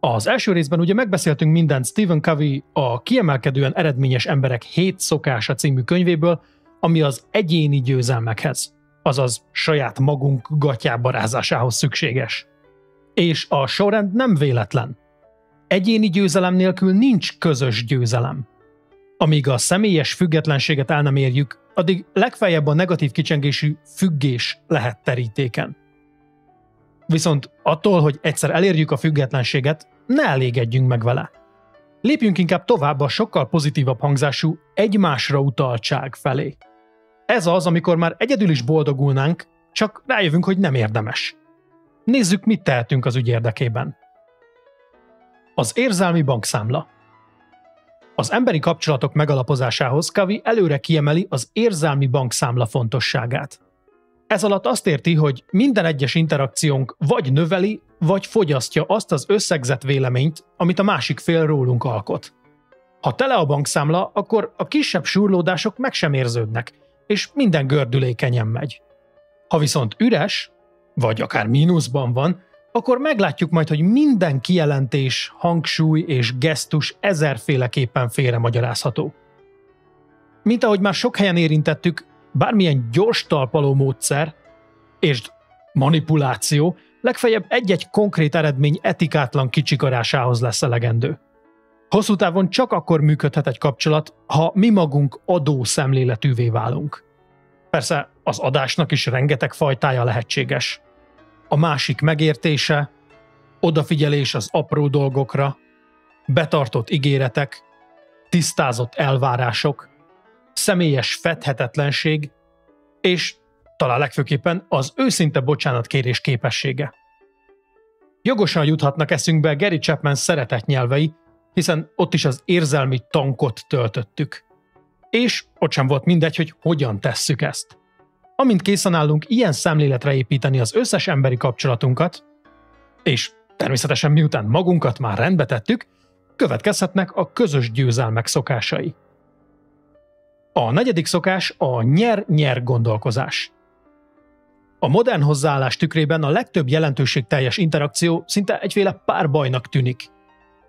Az első részben ugye megbeszéltünk mindent Stephen Covey a kiemelkedően eredményes emberek hét szokása című könyvéből, ami az egyéni győzelmekhez, azaz saját magunk gatyába rázásához szükséges. És a sorrend nem véletlen. Egyéni győzelem nélkül nincs közös győzelem. Amíg a személyes függetlenséget el nem érjük, addig legfeljebb a negatív kicsengésű függés lehet terítéken. Viszont attól, hogy egyszer elérjük a függetlenséget, ne elégedjünk meg vele. Lépjünk inkább tovább a sokkal pozitívabb hangzású egymásra utaltság felé. Ez az, amikor már egyedül is boldogulnánk, csak rájövünk, hogy nem érdemes. Nézzük, mit tehetünk az ügy érdekében. Az érzelmi bankszámla – az emberi kapcsolatok megalapozásához Kavi előre kiemeli az érzelmi bankszámla fontosságát. Ez alatt azt érti, hogy minden egyes interakciónk vagy növeli, vagy fogyasztja azt az összegzett véleményt, amit a másik fél rólunk alkot. Ha tele a bankszámla, akkor a kisebb súrlódások meg sem érződnek, és minden gördülékenyen megy. Ha viszont üres, vagy akár mínuszban van, akkor meglátjuk majd, hogy minden kijelentés, hangsúly és gesztus ezerféleképpen félre magyarázható. Mint ahogy már sok helyen érintettük, bármilyen gyors talpaló módszer és manipuláció legfeljebb egy-egy konkrét eredmény etikátlan kicsikarásához lesz elegendő. Hosszú távon csak akkor működhet egy kapcsolat, ha mi magunk adó szemléletűvé válunk. Persze az adásnak is rengeteg fajtája lehetséges – a másik megértése, odafigyelés az apró dolgokra, betartott ígéretek, tisztázott elvárások, személyes fedhetetlenség, és talán legfőképpen az őszinte bocsánatkérés képessége. Jogosan juthatnak eszünkbe Gary Chapman szeretett nyelvei, hiszen ott is az érzelmi tankot töltöttük. És ott sem volt mindegy, hogy hogyan tesszük ezt. Amint készen állunk ilyen szemléletre építeni az összes emberi kapcsolatunkat, és természetesen miután magunkat már rendbe tettük, következhetnek a közös győzelmek szokásai. A negyedik szokás a nyer-nyer gondolkozás. A modern hozzáállás tükrében a legtöbb jelentőségteljes interakció szinte egyféle párbajnak tűnik.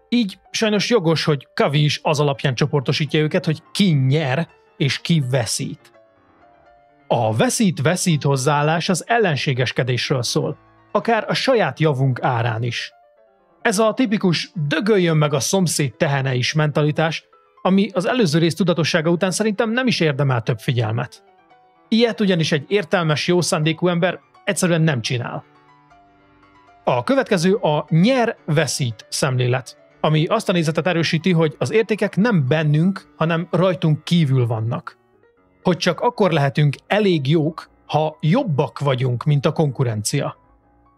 Így sajnos jogos, hogy Kavi is az alapján csoportosítja őket, hogy ki nyer és ki veszít. A veszít-veszít hozzáállás az ellenségeskedésről szól, akár a saját javunk árán is. Ez a tipikus dögöljön meg a szomszéd tehene is mentalitás, ami az előző rész tudatossága után szerintem nem is érdemel több figyelmet. Ilyet ugyanis egy értelmes, jó szándékú ember egyszerűen nem csinál. A következő a nyer-veszít szemlélet, ami azt a nézetet erősíti, hogy az értékek nem bennünk, hanem rajtunk kívül vannak hogy csak akkor lehetünk elég jók, ha jobbak vagyunk, mint a konkurencia.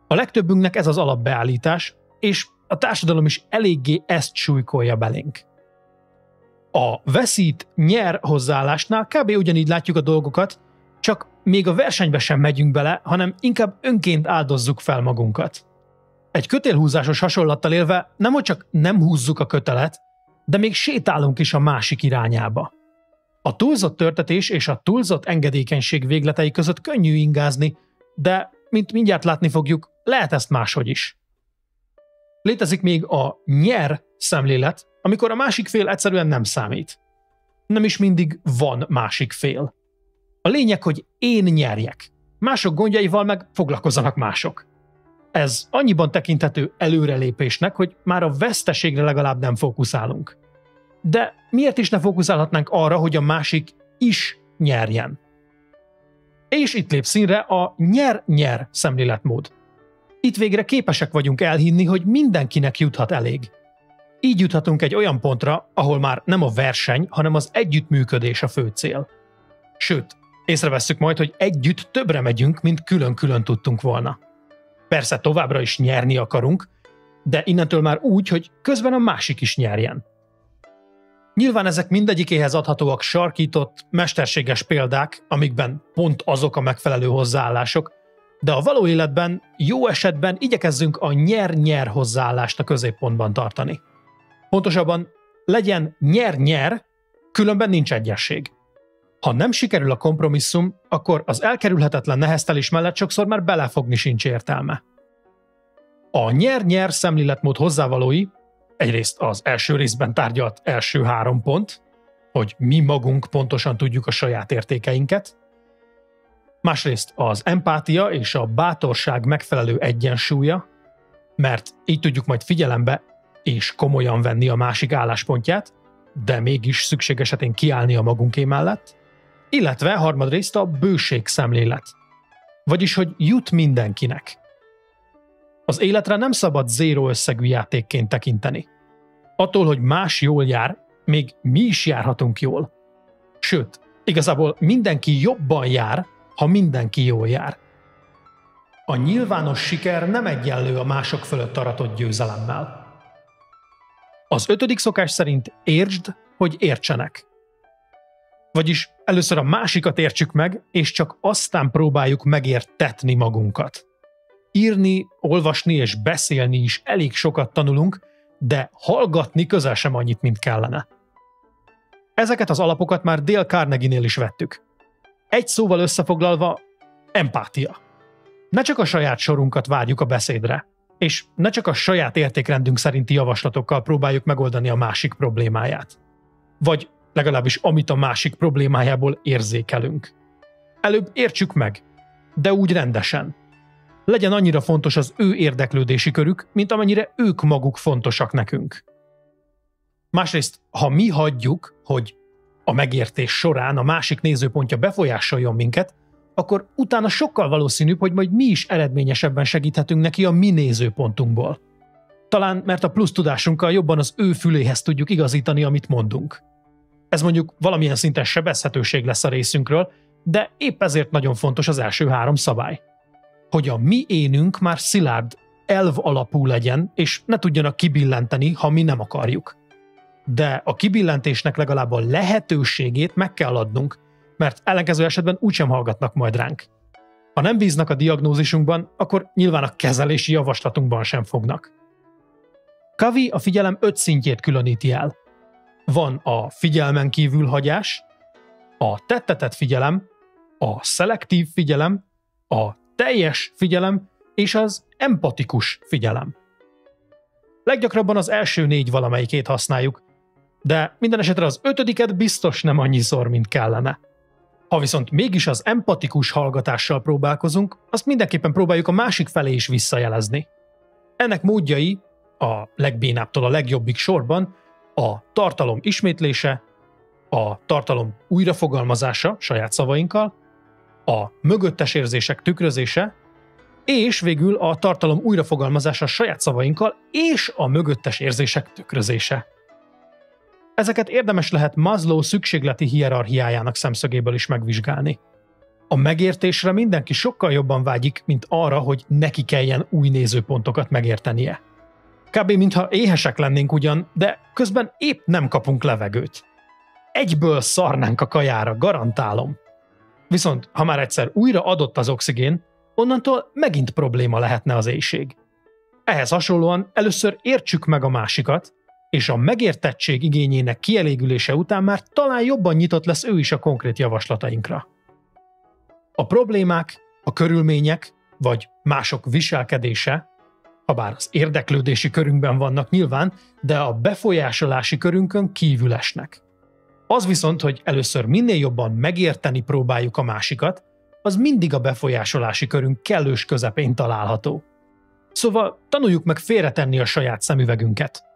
A legtöbbünknek ez az alapbeállítás, és a társadalom is eléggé ezt súlykolja belénk. A veszít-nyer hozzáállásnál kb. ugyanígy látjuk a dolgokat, csak még a versenybe sem megyünk bele, hanem inkább önként áldozzuk fel magunkat. Egy kötélhúzásos hasonlattal élve nem csak nem húzzuk a kötelet, de még sétálunk is a másik irányába. A túlzott törtetés és a túlzott engedékenység végletei között könnyű ingázni, de, mint mindjárt látni fogjuk, lehet ezt máshogy is. Létezik még a nyer szemlélet, amikor a másik fél egyszerűen nem számít. Nem is mindig van másik fél. A lényeg, hogy én nyerjek. Mások gondjaival meg foglalkozzanak mások. Ez annyiban tekinthető előrelépésnek, hogy már a veszteségre legalább nem fókuszálunk de miért is ne fókuszálhatnánk arra, hogy a másik is nyerjen? És itt lép színre a nyer-nyer szemléletmód. Itt végre képesek vagyunk elhinni, hogy mindenkinek juthat elég. Így juthatunk egy olyan pontra, ahol már nem a verseny, hanem az együttműködés a fő cél. Sőt, észrevesszük majd, hogy együtt többre megyünk, mint külön-külön tudtunk volna. Persze továbbra is nyerni akarunk, de innentől már úgy, hogy közben a másik is nyerjen. Nyilván ezek mindegyikéhez adhatóak sarkított, mesterséges példák, amikben pont azok a megfelelő hozzáállások, de a való életben jó esetben igyekezzünk a nyer-nyer hozzáállást a középpontban tartani. Pontosabban legyen nyer-nyer, különben nincs egyesség. Ha nem sikerül a kompromisszum, akkor az elkerülhetetlen neheztelés mellett sokszor már belefogni sincs értelme. A nyer-nyer szemléletmód hozzávalói egyrészt az első részben tárgyalt első három pont, hogy mi magunk pontosan tudjuk a saját értékeinket, másrészt az empátia és a bátorság megfelelő egyensúlya, mert így tudjuk majd figyelembe és komolyan venni a másik álláspontját, de mégis szükség esetén kiállni a magunké mellett, illetve harmadrészt a bőség szemlélet. Vagyis, hogy jut mindenkinek. Az életre nem szabad zéró összegű játékként tekinteni. Attól, hogy más jól jár, még mi is járhatunk jól. Sőt, igazából mindenki jobban jár, ha mindenki jól jár. A nyilvános siker nem egyenlő a mások fölött aratott győzelemmel. Az ötödik szokás szerint értsd, hogy értsenek. Vagyis először a másikat értsük meg, és csak aztán próbáljuk megértetni magunkat. Írni, olvasni és beszélni is elég sokat tanulunk, de hallgatni közel sem annyit, mint kellene. Ezeket az alapokat már Dale Carnegie-nél is vettük. Egy szóval összefoglalva, empátia. Ne csak a saját sorunkat várjuk a beszédre, és ne csak a saját értékrendünk szerinti javaslatokkal próbáljuk megoldani a másik problémáját. Vagy legalábbis amit a másik problémájából érzékelünk. Előbb értsük meg, de úgy rendesen. Legyen annyira fontos az ő érdeklődési körük, mint amennyire ők maguk fontosak nekünk. Másrészt, ha mi hagyjuk, hogy a megértés során a másik nézőpontja befolyásoljon minket, akkor utána sokkal valószínűbb, hogy majd mi is eredményesebben segíthetünk neki a mi nézőpontunkból. Talán mert a plusz tudásunkkal jobban az ő füléhez tudjuk igazítani, amit mondunk. Ez mondjuk valamilyen szinten sebezhetőség lesz a részünkről, de épp ezért nagyon fontos az első három szabály. Hogy a mi énünk már szilárd, elv alapú legyen, és ne tudjanak kibillenteni, ha mi nem akarjuk. De a kibillentésnek legalább a lehetőségét meg kell adnunk, mert ellenkező esetben úgysem hallgatnak majd ránk. Ha nem bíznak a diagnózisunkban, akkor nyilván a kezelési javaslatunkban sem fognak. Kavi a figyelem öt szintjét különíti el. Van a figyelmen kívül hagyás, a tettetett figyelem, a szelektív figyelem, a teljes figyelem és az empatikus figyelem. Leggyakrabban az első négy valamelyikét használjuk, de minden esetre az ötödiket biztos nem annyiszor, mint kellene. Ha viszont mégis az empatikus hallgatással próbálkozunk, azt mindenképpen próbáljuk a másik felé is visszajelezni. Ennek módjai, a legbénábbtól a legjobbik sorban, a tartalom ismétlése, a tartalom újrafogalmazása saját szavainkkal, a mögöttes érzések tükrözése, és végül a tartalom újrafogalmazása saját szavainkkal és a mögöttes érzések tükrözése. Ezeket érdemes lehet Maslow szükségleti hierarchiájának szemszögéből is megvizsgálni. A megértésre mindenki sokkal jobban vágyik, mint arra, hogy neki kelljen új nézőpontokat megértenie. Kb. mintha éhesek lennénk ugyan, de közben épp nem kapunk levegőt. Egyből szarnánk a kajára, garantálom. Viszont, ha már egyszer újra adott az oxigén, onnantól megint probléma lehetne az éjség. Ehhez hasonlóan először értsük meg a másikat, és a megértettség igényének kielégülése után már talán jobban nyitott lesz ő is a konkrét javaslatainkra. A problémák, a körülmények, vagy mások viselkedése, ha bár az érdeklődési körünkben vannak nyilván, de a befolyásolási körünkön kívül esnek. Az viszont, hogy először minél jobban megérteni próbáljuk a másikat, az mindig a befolyásolási körünk kellős közepén található. Szóval tanuljuk meg félretenni a saját szemüvegünket –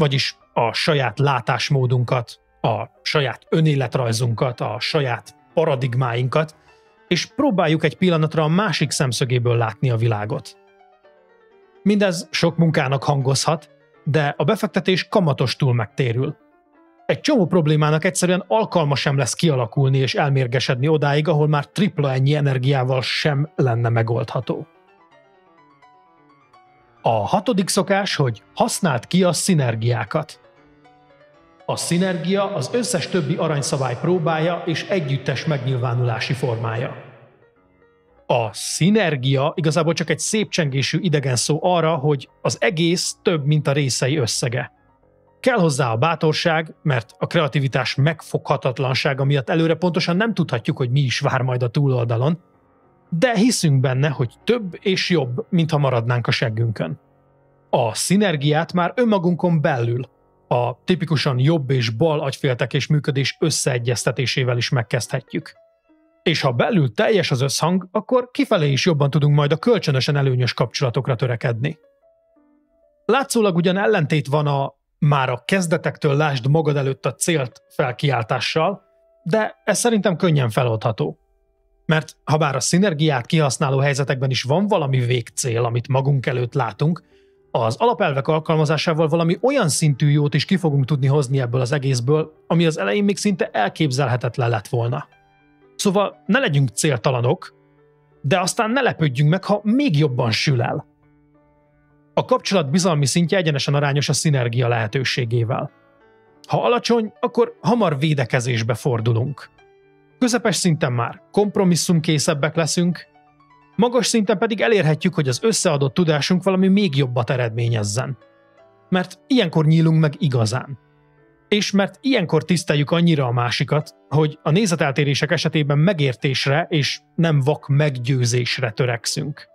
vagyis a saját látásmódunkat, a saját önéletrajzunkat, a saját paradigmáinkat, és próbáljuk egy pillanatra a másik szemszögéből látni a világot. Mindez sok munkának hangozhat, de a befektetés kamatostul megtérül. Egy csomó problémának egyszerűen alkalma sem lesz kialakulni és elmérgesedni odáig, ahol már tripla ennyi energiával sem lenne megoldható. A hatodik szokás, hogy használd ki a szinergiákat. A szinergia az összes többi aranyszabály próbája és együttes megnyilvánulási formája. A szinergia igazából csak egy szép csengésű idegen szó arra, hogy az egész több, mint a részei összege. Kell hozzá a bátorság, mert a kreativitás megfoghatatlansága miatt előre pontosan nem tudhatjuk, hogy mi is vár majd a túloldalon, de hiszünk benne, hogy több és jobb, mintha maradnánk a seggünkön. A szinergiát már önmagunkon belül, a tipikusan jobb és bal agyféltek és működés összeegyeztetésével is megkezdhetjük. És ha belül teljes az összhang, akkor kifelé is jobban tudunk majd a kölcsönösen előnyös kapcsolatokra törekedni. Látszólag ugyan ellentét van a már a kezdetektől lásd magad előtt a célt felkiáltással, de ez szerintem könnyen feloldható. Mert ha bár a szinergiát kihasználó helyzetekben is van valami végcél, amit magunk előtt látunk, az alapelvek alkalmazásával valami olyan szintű jót is ki fogunk tudni hozni ebből az egészből, ami az elején még szinte elképzelhetetlen lett volna. Szóval ne legyünk céltalanok, de aztán ne lepődjünk meg, ha még jobban sül el. A kapcsolat bizalmi szintje egyenesen arányos a szinergia lehetőségével. Ha alacsony, akkor hamar védekezésbe fordulunk. Közepes szinten már kompromisszumkészebbek leszünk, magas szinten pedig elérhetjük, hogy az összeadott tudásunk valami még jobbat eredményezzen. Mert ilyenkor nyílunk meg igazán. És mert ilyenkor tiszteljük annyira a másikat, hogy a nézeteltérések esetében megértésre és nem vak meggyőzésre törekszünk.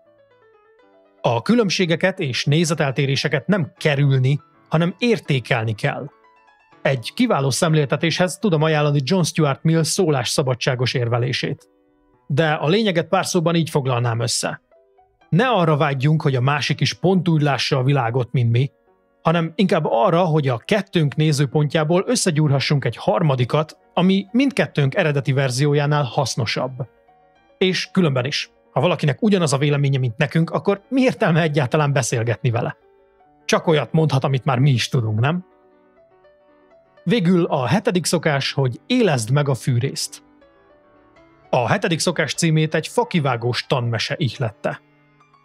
A különbségeket és nézeteltéréseket nem kerülni, hanem értékelni kell. Egy kiváló szemléltetéshez tudom ajánlani John Stuart Mill szólás szabadságos érvelését. De a lényeget pár szóban így foglalnám össze. Ne arra vágyjunk, hogy a másik is pont úgy lássa a világot, mint mi, hanem inkább arra, hogy a kettőnk nézőpontjából összegyúrhassunk egy harmadikat, ami mindkettőnk eredeti verziójánál hasznosabb. És különben is. Ha valakinek ugyanaz a véleménye, mint nekünk, akkor mi értelme egyáltalán beszélgetni vele? Csak olyat mondhat, amit már mi is tudunk, nem? Végül a hetedik szokás, hogy élezd meg a fűrészt. A hetedik szokás címét egy fakivágós tanmese ihlette.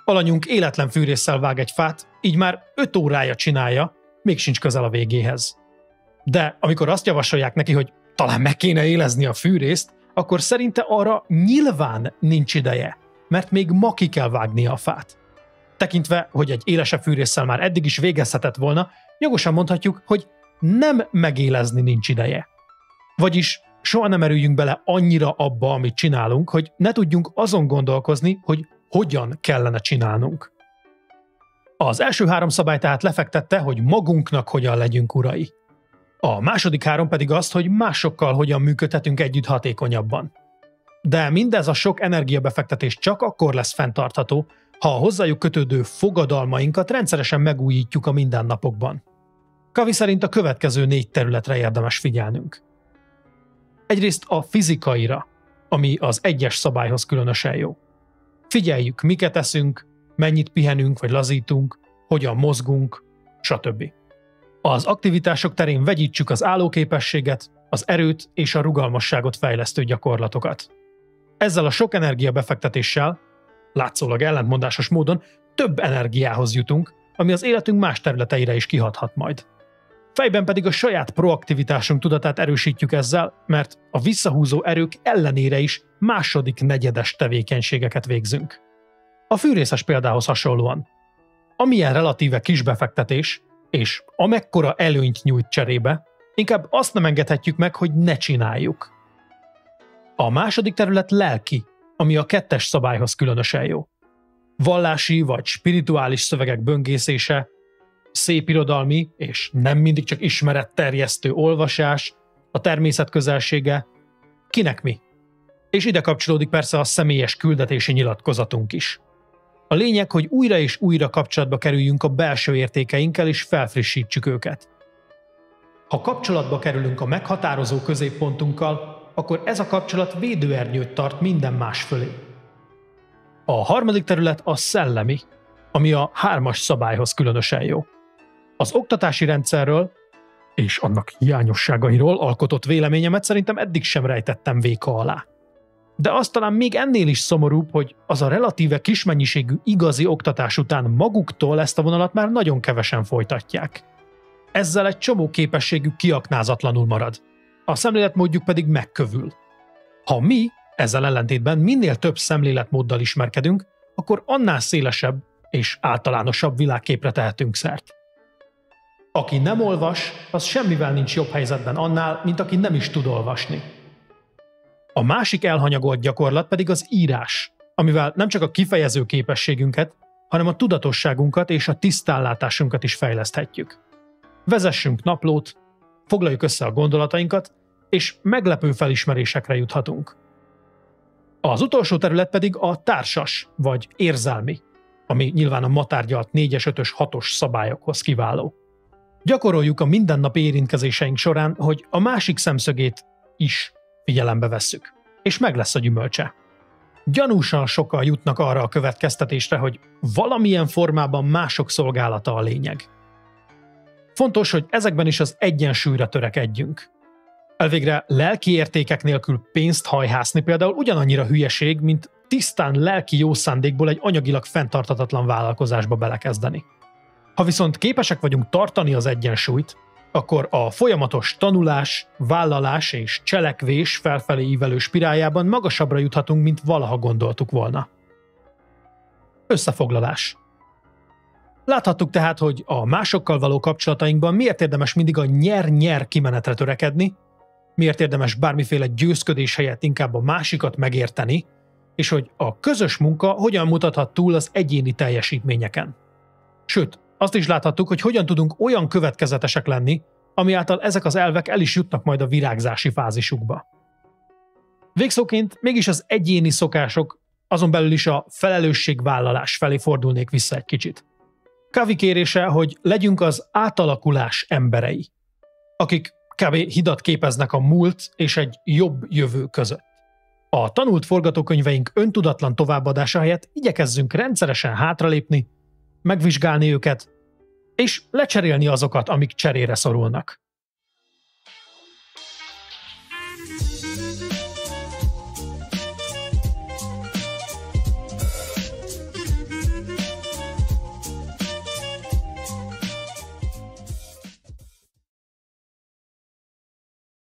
Alanyunk életlen fűrésszel vág egy fát, így már öt órája csinálja, még sincs közel a végéhez. De amikor azt javasolják neki, hogy talán meg kéne élezni a fűrészt, akkor szerinte arra nyilván nincs ideje, mert még ma ki kell vágnia a fát. Tekintve, hogy egy élesebb fűrésszel már eddig is végezhetett volna, jogosan mondhatjuk, hogy nem megélezni nincs ideje. Vagyis soha nem erüljünk bele annyira abba, amit csinálunk, hogy ne tudjunk azon gondolkozni, hogy hogyan kellene csinálnunk. Az első három szabály tehát lefektette, hogy magunknak hogyan legyünk urai. A második három pedig azt, hogy másokkal hogyan működhetünk együtt hatékonyabban. De mindez a sok energiabefektetés csak akkor lesz fenntartható, ha a hozzájuk kötődő fogadalmainkat rendszeresen megújítjuk a mindennapokban. Kavi szerint a következő négy területre érdemes figyelnünk. Egyrészt a fizikaira, ami az egyes szabályhoz különösen jó. Figyeljük, miket eszünk, mennyit pihenünk vagy lazítunk, hogyan mozgunk, stb. Az aktivitások terén vegyítsük az állóképességet, az erőt és a rugalmasságot fejlesztő gyakorlatokat. Ezzel a sok energia befektetéssel, látszólag ellentmondásos módon több energiához jutunk, ami az életünk más területeire is kihathat majd. Fejben pedig a saját proaktivitásunk tudatát erősítjük ezzel, mert a visszahúzó erők ellenére is második negyedes tevékenységeket végzünk. A fűrészes példához hasonlóan. Amilyen relatíve kis befektetés, és amekkora előnyt nyújt cserébe, inkább azt nem engedhetjük meg, hogy ne csináljuk. A második terület lelki, ami a kettes szabályhoz különösen jó. Vallási vagy spirituális szövegek böngészése, szép irodalmi és nem mindig csak ismeretterjesztő olvasás, a természet közelsége, kinek mi. És ide kapcsolódik persze a személyes küldetési nyilatkozatunk is. A lényeg, hogy újra és újra kapcsolatba kerüljünk a belső értékeinkkel és felfrissítsük őket. Ha kapcsolatba kerülünk a meghatározó középpontunkkal, akkor ez a kapcsolat védőernyőt tart minden más fölé. A harmadik terület a szellemi, ami a hármas szabályhoz különösen jó. Az oktatási rendszerről és annak hiányosságairól alkotott véleményemet szerintem eddig sem rejtettem véka alá. De az talán még ennél is szomorúbb, hogy az a relatíve kis mennyiségű igazi oktatás után maguktól ezt a vonalat már nagyon kevesen folytatják. Ezzel egy csomó képességük kiaknázatlanul marad. A szemléletmódjuk pedig megkövül. Ha mi, ezzel ellentétben minél több szemléletmóddal ismerkedünk, akkor annál szélesebb és általánosabb világképre tehetünk szert. Aki nem olvas, az semmivel nincs jobb helyzetben annál, mint aki nem is tud olvasni. A másik elhanyagolt gyakorlat pedig az írás, amivel nem csak a kifejező képességünket, hanem a tudatosságunkat és a tisztállátásunkat is fejleszthetjük. Vezessünk naplót, foglaljuk össze a gondolatainkat, és meglepő felismerésekre juthatunk. Az utolsó terület pedig a társas vagy érzelmi, ami nyilván a matárgyalt 4-es, 5-ös, 6-os szabályokhoz kiváló. Gyakoroljuk a mindennapi érintkezéseink során, hogy a másik szemszögét is figyelembe vesszük, és meg lesz a gyümölcse. Gyanúsan sokan jutnak arra a következtetésre, hogy valamilyen formában mások szolgálata a lényeg. Fontos, hogy ezekben is az egyensúlyra törekedjünk. Elvégre lelki értékek nélkül pénzt hajhászni például ugyanannyira hülyeség, mint tisztán lelki jó szándékból egy anyagilag fenntartatatlan vállalkozásba belekezdeni. Ha viszont képesek vagyunk tartani az egyensúlyt, akkor a folyamatos tanulás, vállalás és cselekvés felfelé ívelő spiráljában magasabbra juthatunk, mint valaha gondoltuk volna. Összefoglalás. Láthattuk tehát, hogy a másokkal való kapcsolatainkban miért érdemes mindig a nyer-nyer kimenetre törekedni, miért érdemes bármiféle győzködés helyett inkább a másikat megérteni, és hogy a közös munka hogyan mutathat túl az egyéni teljesítményeken. Sőt, azt is láthattuk, hogy hogyan tudunk olyan következetesek lenni, ami által ezek az elvek el is jutnak majd a virágzási fázisukba. Végszóként mégis az egyéni szokások, azon belül is a felelősségvállalás felé fordulnék vissza egy kicsit. Kavi kérése, hogy legyünk az átalakulás emberei, akik kb. hidat képeznek a múlt és egy jobb jövő között. A tanult forgatókönyveink öntudatlan továbbadása helyett igyekezzünk rendszeresen hátralépni, megvizsgálni őket, és lecserélni azokat, amik cserére szorulnak.